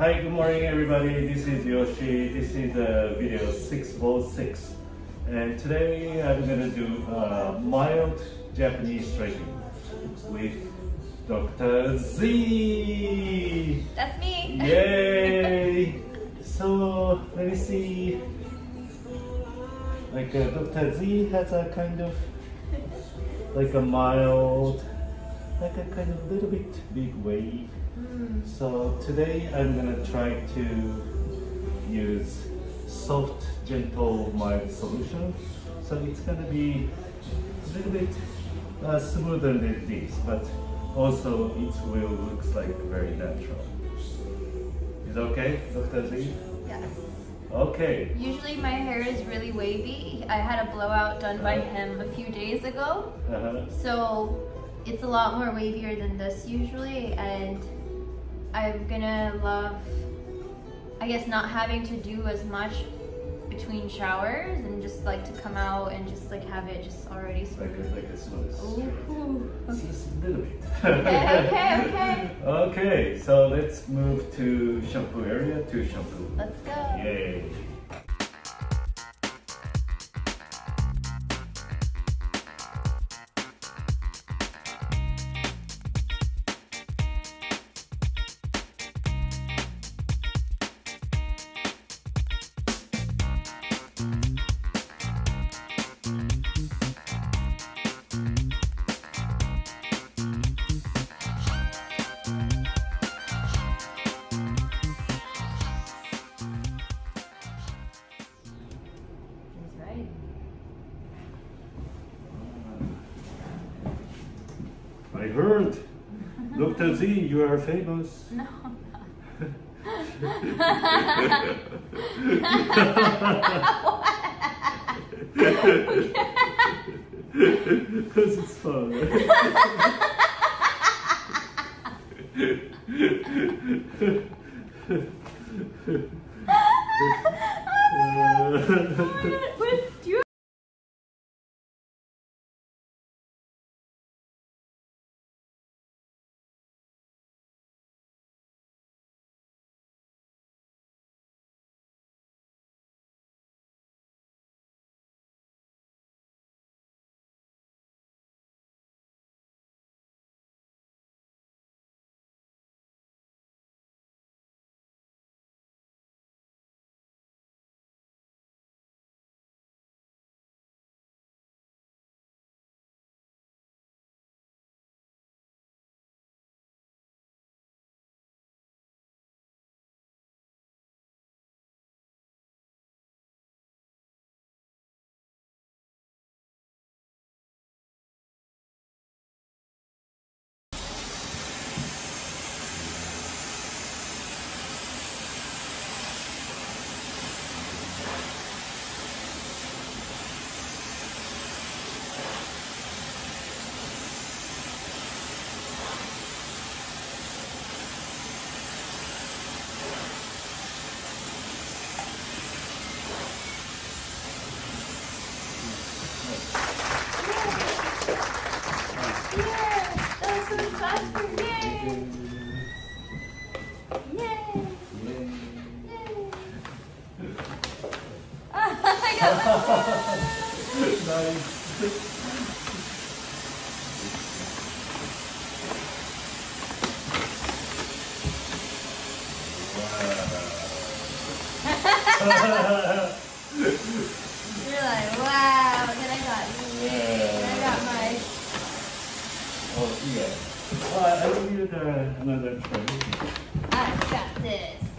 Hi, good morning everybody. This is Yoshi. This is uh, video 606. And today I'm gonna do uh, mild Japanese training with Dr. Z. That's me. Yay! so let me see. Like uh, Dr. Z has a kind of like a mild, like a kind of little bit big wave. So today I'm gonna try to use soft, gentle, mild solution. So it's gonna be a little bit uh, smoother than this, but also it will looks like very natural. Is it okay, Dr. Z? Yes. Okay. Usually my hair is really wavy. I had a blowout done by him a few days ago. Uh-huh. So it's a lot more wavier than this usually and I'm gonna love, I guess not having to do as much between showers and just like to come out and just like have it just already Like a, like a smooth. Ooh. Just a little bit. Okay, okay, okay. Okay, so let's move to shampoo area to shampoo. Let's go. Yay. Heard. Dr. Z, you are famous. No. Because it's fun do you Yeah, that was so fast for me. Yay! Yay! I got nice. Wow. You're like, wow. Then I got me. Then I got my. oh, yeah. Oh, I, will use uh, another tray. I got this.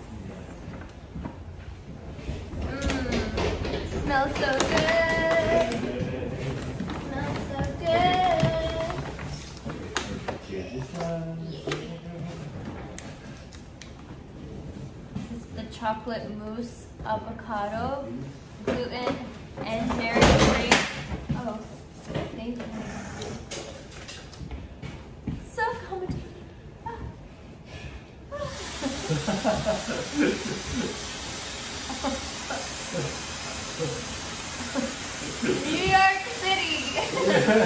Smells so good. Smells so good. This is the chocolate mousse avocado, gluten, and dairy free. Oh, thank you. New York City.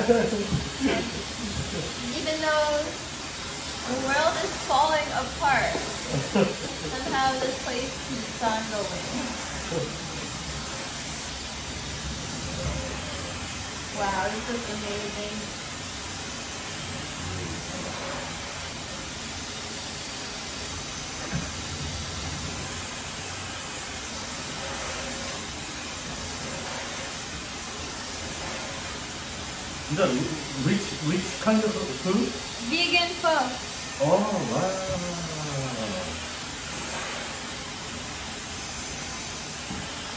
Even though the world is falling apart, somehow this place keeps on going. Wow, this is amazing. The, which which kind of food? Vegan pho. Oh wow!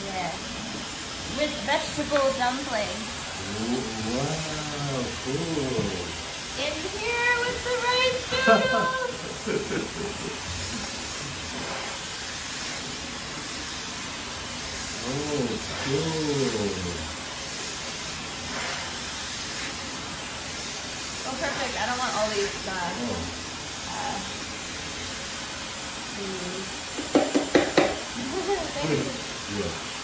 Yeah. With vegetable dumplings. Oh, wow, cool. In here with the rice noodles. Oh, cool. Perfect. I don't want all these uh, uh, Thank you. Yeah.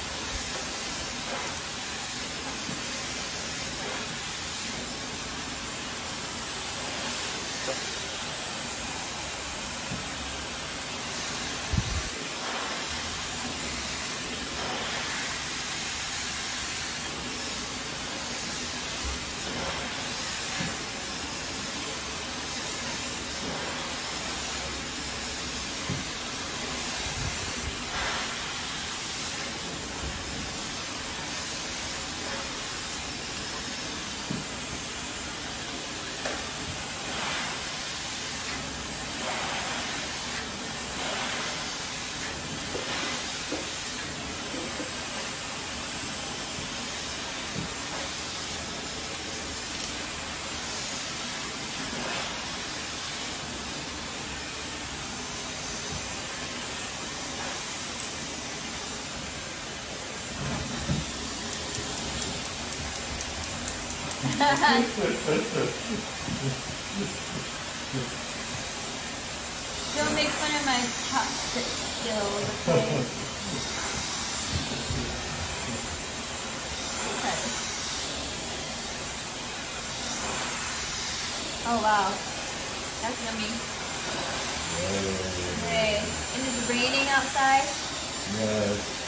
Don't make fun of my chopstick skills, okay? Okay. Oh wow. That's yummy. Hey, and it's raining outside. Yes.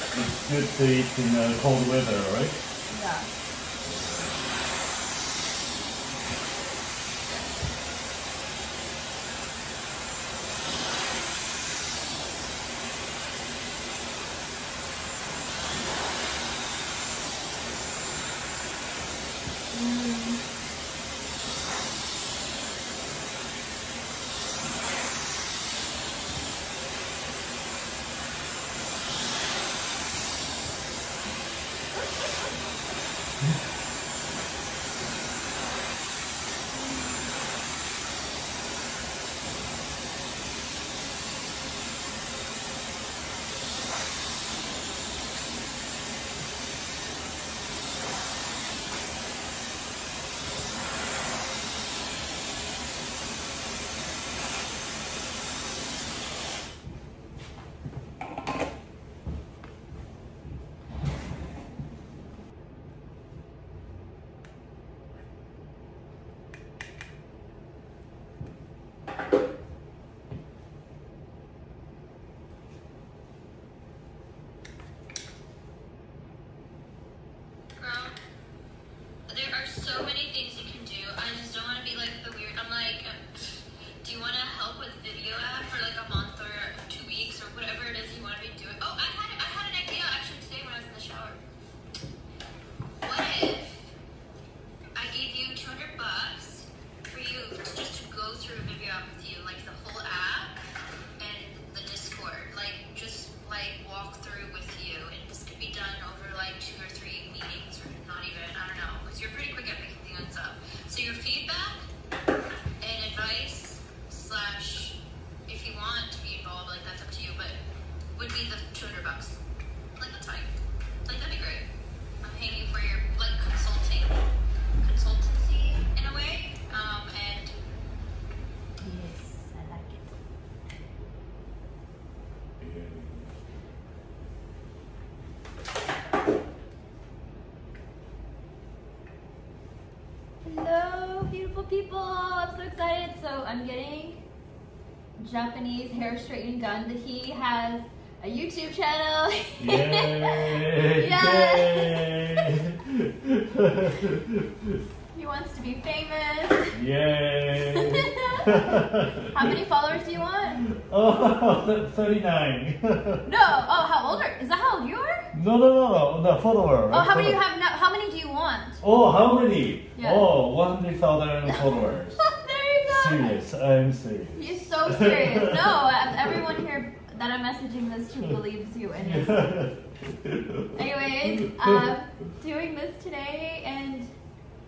It's good to eat in uh, cold weather, right? Yeah. are so many things you can do. I just don't want to be like the weird. I'm like, um, do you want to help with video app or like a? I'm getting Japanese hair straightening done. He has a YouTube channel. Yay! Yes. Yay! he wants to be famous. Yay! How many followers do you want? Oh, 39. No. Oh, how old are? Is that how old you are? No, no, no, no, the follower. Oh, how many you have now? How many do you want? Oh, how many? Yeah. Oh, 100,000 followers. There serious, I'm serious. He's so serious. No, everyone here that I'm messaging this to believes you and is Anyways, um, doing this today and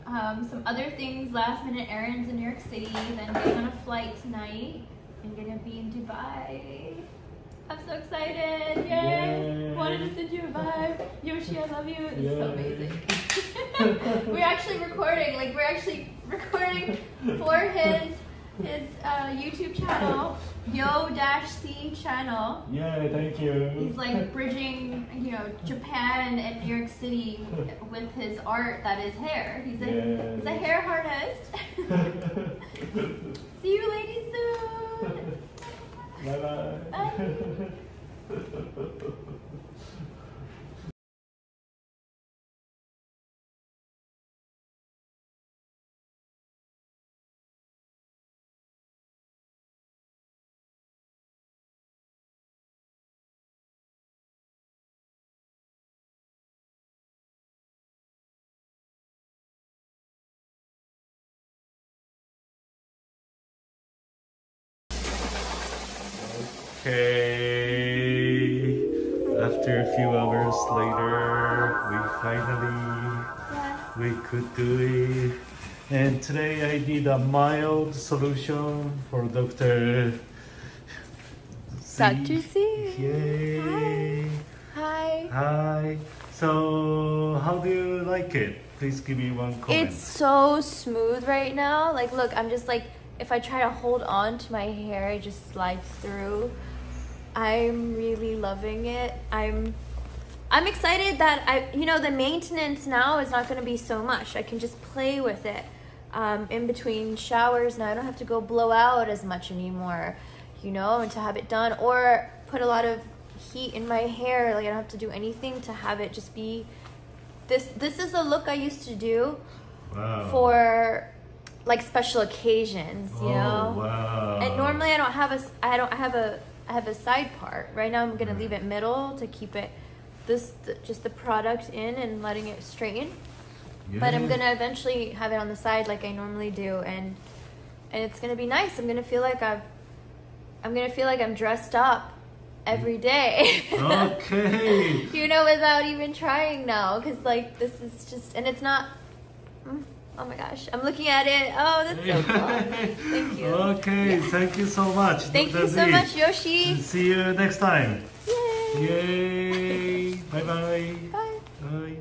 um, some other things, last minute errands in New York City, then getting on a flight tonight and gonna be in Dubai. I'm so excited! Yay! Yay. Wanted to send you a vibe. Yoshi, I love you. It's so amazing. we're actually recording, like we're actually recording for his his uh, YouTube channel, Yo Dash C channel. Yeah, thank you. He's like bridging, you know, Japan and New York City with his art that is hair. He's a Yeah. he's a hair artist. See you ladies soon. bye bye. Bye. Okay. After a few hours later, we finally we could do it. And today I did a mild solution for Dr. Dr. C. Yay. Hi. Hi. So, how do you like it? Please give me one comment. It's so smooth right now. Like, look, I'm just like, if I try to hold on to my hair, it just slides through. I'm really loving it. I'm, I'm excited that I, you know, the maintenance now is not going to be so much. I can just play with it. Um, in between showers now, I don't have to go blow out as much anymore, you know, and to have it done or put a lot of heat in my hair. Like I don't have to do anything to have it just be this this is the look I used to do wow. for like special occasions, you oh, know. Wow. And normally I don't have a I don't I have a I have a side part. Right now I'm gonna leave it middle to keep it this th- just the product in and letting it straighten. But I'm gonna eventually have it on the side like I normally do, and and it's gonna be nice. I'm gonna feel like I've I'm gonna feel like I'm dressed up every day. Okay. you know, without even trying now, because like this is just, and it's not. mm, Oh my gosh, I'm looking at it. Oh, that's so cool. Thank you. Okay, yeah. thank you so much. Thank Dr. you so Z. much, Yoshi. See you next time. Yay. Yay. Bye-bye. Bye. Bye.